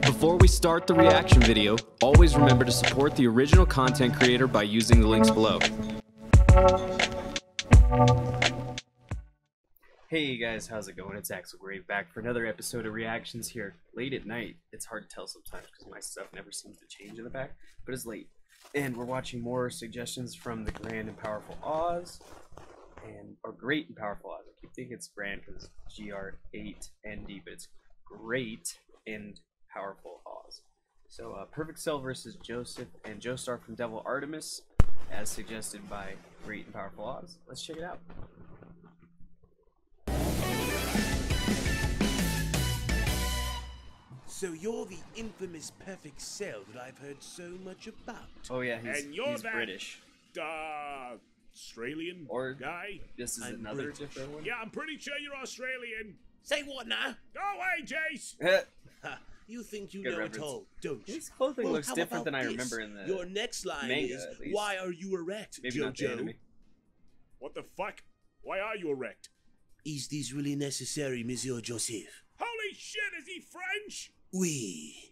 Before we start the reaction video, always remember to support the original content creator by using the links below. Hey guys, how's it going? It's Axel Grave back for another episode of reactions here late at night. It's hard to tell sometimes because my stuff never seems to change in the back, but it's late. And we're watching more suggestions from the Grand and Powerful Oz, and or Great and Powerful Oz. I keep thinking it's Grand because GR8ND, but it's Great and Powerful Oz. So uh, Perfect Cell versus Joseph and Joestar from Devil Artemis, as suggested by Great and Powerful Oz. Let's check it out. So you're the infamous Perfect Cell that I've heard so much about. Oh yeah, he's, And you're he's that- British. uh, Australian Or- guy? This is I'm another British. different one. Yeah, I'm pretty sure you're Australian. Say what now? Go away, Jace. You think you Good know reference. it all, don't you? His clothing Well, looks different about than I this? remember in the Your next line manga, is, "Why are you erect, maybe not the Jojo?" What the fuck? Why are you erect? Is this really necessary, Monsieur Joseph? Holy shit, is he French? Oui.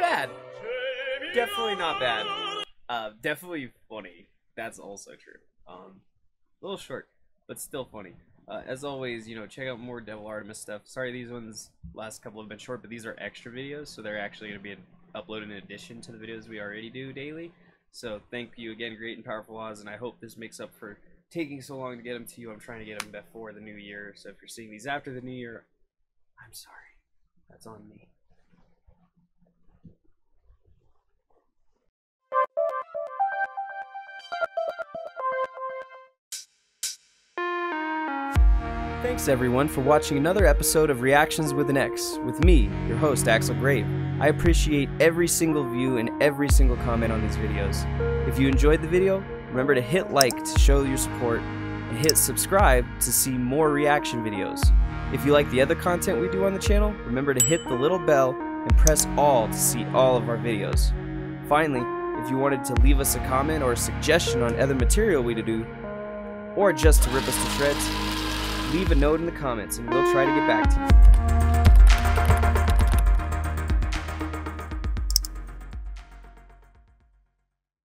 Bad. Definitely not bad. Uh, definitely funny. That's also true. Um, a little short, but still funny. Uh, as always, you know, check out more Devil Artemis stuff. Sorry, these ones last couple have been short, but these are extra videos, so they're actually going to be uploaded in addition to the videos we already do daily. So thank you again, Great and Powerful Oz, and I hope this makes up for taking so long to get them to you. I'm trying to get them before the new year, so if you're seeing these after the new year, I'm sorry. That's on me. Thanks everyone for watching another episode of Reactions with an X with me, your host Axel Grave. I appreciate every single view and every single comment on these videos. If you enjoyed the video, remember to hit like to show your support and hit subscribe to see more reaction videos. If you like the other content we do on the channel, remember to hit the little bell and press all to see all of our videos. Finally, if you wanted to leave us a comment or a suggestion on other material we to do, or just to rip us to shreds, leave a note in the comments and we'll try to get back to you.